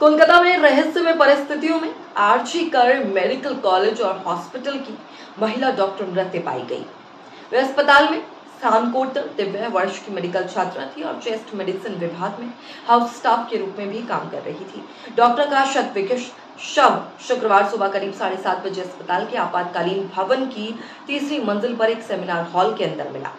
कोलकाता में रहस्यमय परिस्थितियों में आरजी कर मेडिकल कॉलेज और हॉस्पिटल की महिला डॉक्टर मृत्यु पाई गई। वे अस्पताल में स्थानकोत्तर दिव्य वर्ष की मेडिकल छात्रा थी और चेस्ट मेडिसिन विभाग में हाउस स्टाफ के रूप में भी काम कर रही थी। डॉक्टर का शत विकिष्ट शव शुक्रवार सुबह करीब साढ़े सात बजे अस्पताल के आपातकालीन भवन की तीसरी मंजिल पर एक सेमिनार हॉल के अंदर मिला।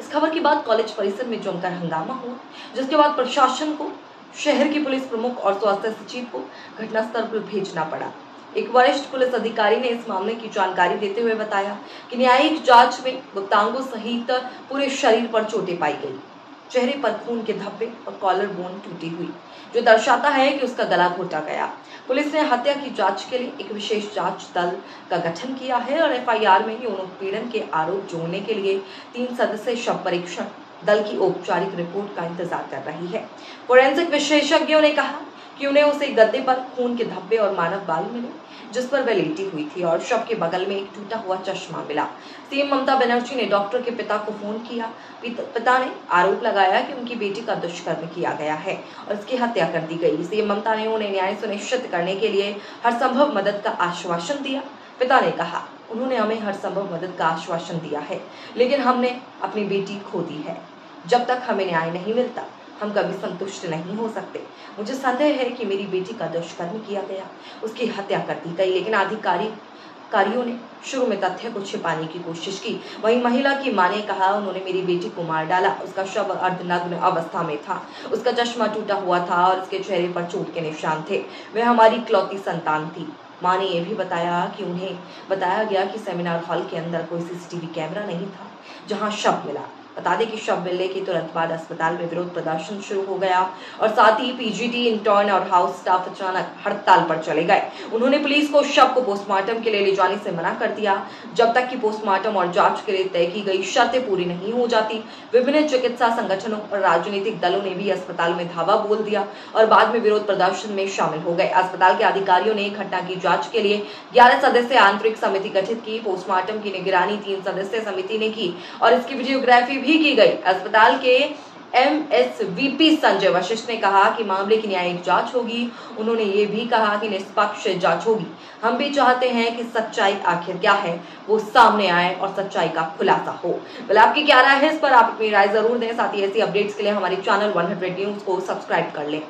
इस खबर के बाद कॉलेज परिसर में जमकर हंगामा हुआ, जिसके बाद प्रशासन को शहर की पुलिस प्रमुख और स्वास्थ्य सचिव को घटनास्थल पर भेजना पड़ा। एक वरिष्ठ पुलिस अधिकारी ने इस मामले की जानकारी देते हुए बताया कि न्यायिक जाँच में गुप्तांगों सहित पूरे शरीर पर चोटें पाई गई। चेहरे पर खून के धब्बे और कॉलर बोन टूटी हुई, जो दर्शाता है कि उसका गला घोटा गया। पुलिस ने हत्या की जाँच के लिए एक विशेष जाँच दल का गठन किया है और एफआईआर में यौन उत्पीड़न के आरोप जोड़ने के लिए तीन सदस्य शव परीक्षण दल की औपचारिक रिपोर्ट का इंतज़ार कर रही है। फोरेंसिक विशेषज्ञों ने कहा कि उन्हें उसे गद्दे पर खून के धब्बे और मानव बाल मिले, जिस पर वह लेटी हुई थी और शव के बगल में एक टूटा हुआ चश्मा मिला। सीएम ममता बनर्जी ने डॉक्टर के पिता को फ़ोन किया। पिता ने आरोप लगाया कि उनकी बेटी का दुष्कर्म किया गया है और उसकी हत्या कर दी गई। सीएम ममता ने उन्हें न्याय सुनिश्चित करने के लिए हर संभव मदद का आश्वासन दिया। पिता ने कहा, उन्होंने हमें हर संभव मदद का आश्वासन दिया है, लेकिन हमने अपनी बेटी खो दी है। जब तक हमें न्याय नहीं मिलता, हम कभी संतुष्ट नहीं हो सकते। मुझे संदेह है कि मेरी बेटी का दुष्कर्म किया गया, उसकी हत्या कर दी गई, लेकिन आधिकारिक कारियों ने शुरू में तथ्य को छिपाने की कोशिश की। वहीं महिला की माँ ने कहा, उन्होंने मेरी बेटी को मार डाला। उसका शव अर्धनग्न अवस्था में था। उसका चश्मा टूटा हुआ था और उसके चेहरे पर चोट के निशान थे। वह हमारी इकलौती संतान थी। माँ ने यह भी बताया कि उन्हें बताया गया कि सेमिनार हॉल के अंदर कोई सीसीटीवी कैमरा नहीं था, जहाँ शव मिला। बता दें कि शव मिलने के तुरंत बाद अस्पताल में विरोध प्रदर्शन शुरू हो गया और साथ ही पीजीटी, इंटर्न और हाउस स्टाफ अचानक हड़ताल पर चले गए। उन्होंने पुलिस को शव को पोस्टमार्टम के लिए ले जाने से मना कर दिया। जब तक कि पोस्टमार्टम और जाँच के लिए तय की गई शर्तें पूरी नहीं हो जाती, विभिन्न चिकित्सा संगठनों और राजनीतिक दलों ने भी अस्पताल में धावा बोल दिया और बाद में विरोध प्रदर्शन में शामिल हो गए। अस्पताल के अधिकारियों ने घटना की जाँच के लिए ग्यारह सदस्य आंतरिक समिति गठित की, पोस्टमार्टम की निगरानी तीन सदस्य समिति ने की और इसकी वीडियोग्राफी भी की गई। अस्पताल के M S VP Sanjay Vashishtha ने कहा कि मामले की न्यायिक जाँच होगी। उन्होंने ये भी कहा कि निष्पक्ष जाँच होगी। हम भी चाहते हैं कि सच्चाई आखिर क्या है, वो सामने आए और सच्चाई का खुलासा हो। बोले आपकी क्या राय है इस पर आप अपनी राय ज़रूर दें। साथ ही ऐसी अपडेट्स के लिए हमारे चैनल 100 न्यूज़ को सब्सक्राइब कर लें।